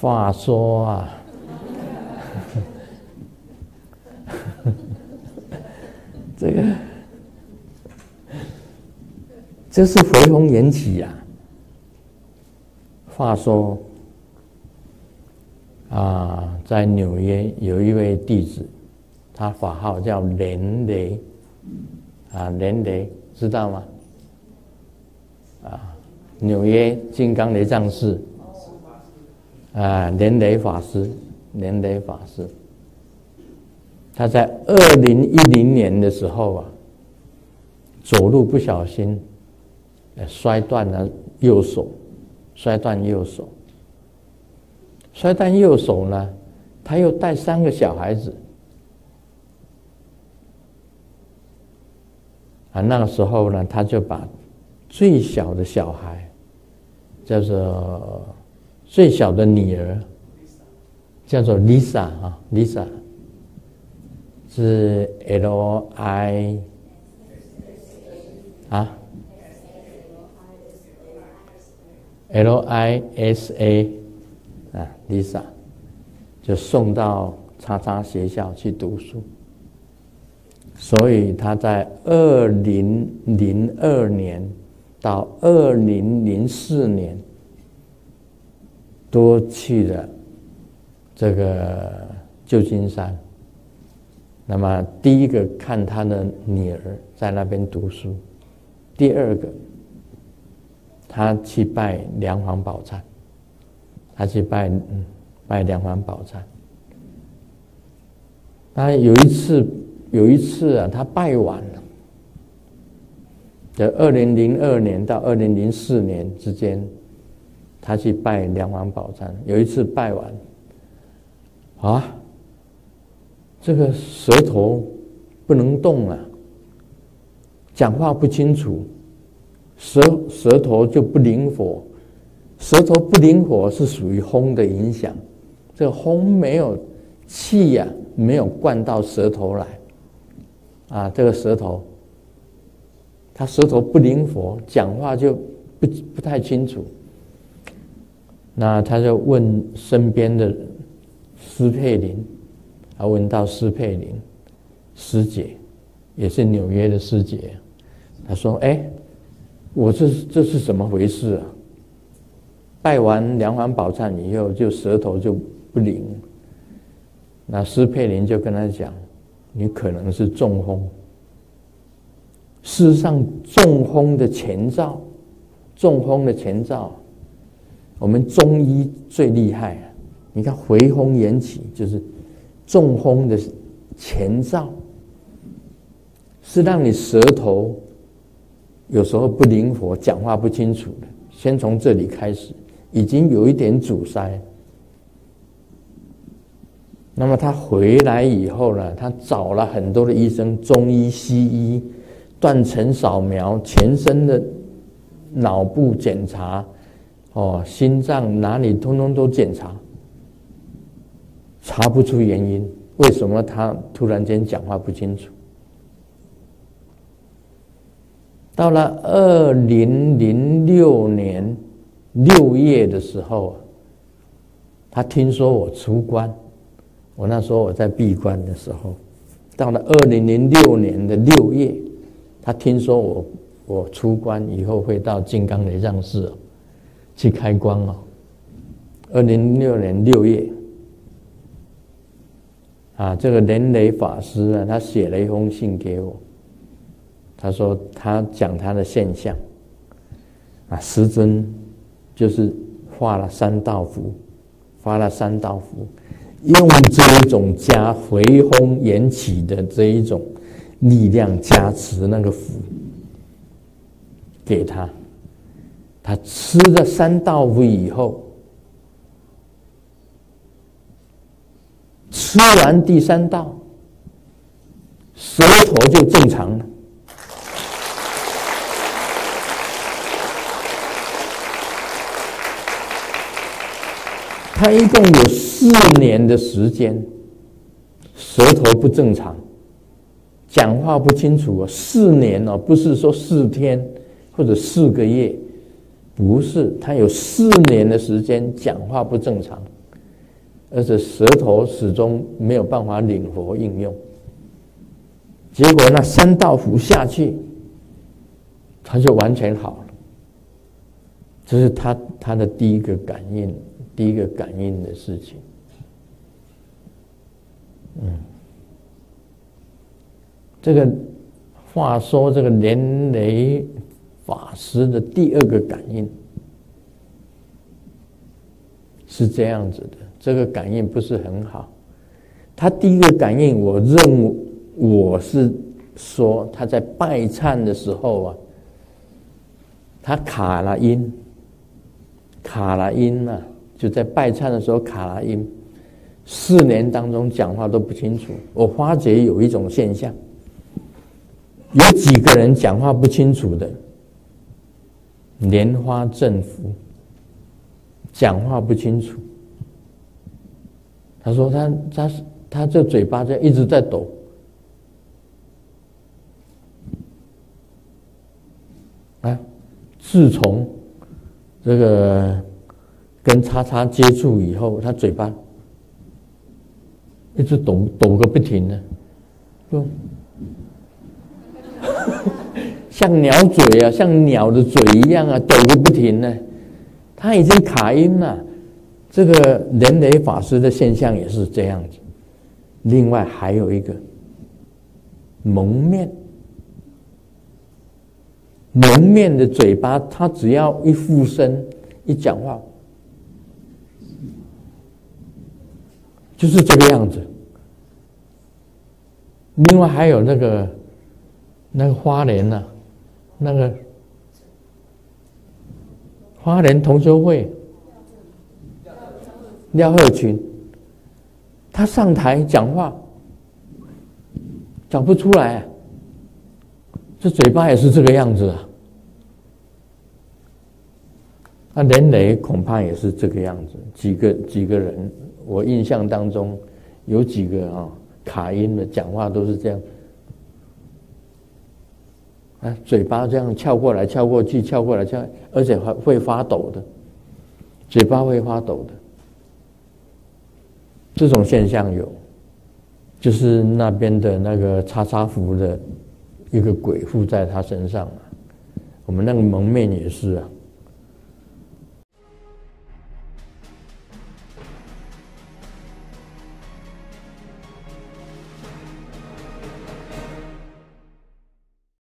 话说啊，这个这是回风缘起呀。话说啊，在纽约有一位弟子，他法号叫连雷啊，连雷知道吗？啊，纽约金刚雷藏寺。啊，连雷法师，连雷法师，他在二零一零年的时候啊，走路不小心，摔断了右手，摔断右手，摔断右手呢，他又带三个小孩子，啊，那个时候呢，他就把最小的小孩叫做。最小的女儿叫做 Lisa 啊，Lisa 是 L I 啊，L I S A 啊，Lisa 就送到叉叉学校去读书，所以他在二零零二年到二零零四年。多去了这个旧金山，那么第一个看他的女儿在那边读书，第二个他去拜梁皇宝忏，他去拜拜梁皇宝忏。他有一次有一次啊，他拜完了，在二零零二年到二零零四年之间。他去拜梁王宝忏，有一次拜完，啊，这个舌头不能动了，讲话不清楚，舌舌头就不灵活，舌头不灵活是属于风的影响，这个风没有气呀，没有灌到舌头来，啊，这个舌头，他舌头不灵活，讲话就不不太清楚。那他就问身边的施佩林，啊，问到施佩林师姐，也是纽约的师姐，他说：“哎，我这这是怎么回事啊？拜完梁皇宝忏以后，就舌头就不灵。”那施佩林就跟他讲：“你可能是中风。事实上，中风的前兆，中风的前兆。”我们中医最厉害啊！你看回风延起，就是中风的前兆，是让你舌头有时候不灵活，讲话不清楚的。先从这里开始，已经有一点阻塞。那么他回来以后呢，他找了很多的医生，中医、西医，断层扫描，全身的脑部检查。哦，心脏哪里通通都检查，查不出原因。为什么他突然间讲话不清楚？到了二零零六年六月的时候，他听说我出关，我那时候我在闭关的时候，到了二零零六年的六月，他听说我我出关以后会到金刚雷藏寺。去开光哦！二零零六年六月，啊，这个莲雷法师呢，他写了一封信给我。他说他讲他的现象，啊，师尊就是画了三道符，发了三道符，用这一种加回风延起的这一种力量加持那个符给他。他吃了三道符以后，吃完第三道，舌头就正常了。他一共有四年的时间，舌头不正常，讲话不清楚啊。四年哦，不是说四天或者四个月。不是，他有四年的时间讲话不正常，而且舌头始终没有办法灵活应用。结果那三道符下去，他就完全好了。这是他他的第一个感应，第一个感应的事情。嗯，这个话说，这个连雷法师的第二个感应是这样子的，这个感应不是很好。他第一个感应，我认我是说他在拜忏的时候啊，他卡了音，卡了音了，就在拜忏的时候卡了音。四年当中讲话都不清楚，我发觉有一种现象，有几个人讲话不清楚的，莲花正福，讲话不清楚。他说他他他这嘴巴在一直在抖，啊，自从这个跟叉叉接触以后，他嘴巴。一直抖抖个不停的，不，像鸟嘴啊，像鸟的嘴一样啊，抖个不停呢。他已经卡音了。这个人雷法师的现象也是这样子。另外还有一个蒙面，蒙面的嘴巴，他只要一附身一讲话。就是这个样子。另外还有那个那个花莲呐，那个花莲同学会廖鹤群，他上台讲话讲不出来，这嘴巴也是这个样子啊。那连雷恐怕也是这个样子，几个几个人。我印象当中有几个啊卡音的讲话都是这样，啊嘴巴这样翘过来翘过去翘过来翘，而且还会发抖的，嘴巴会发抖的，这种现象有，就是那边的那个叉叉符的一个鬼附在他身上啊，我们那个蒙面也是啊。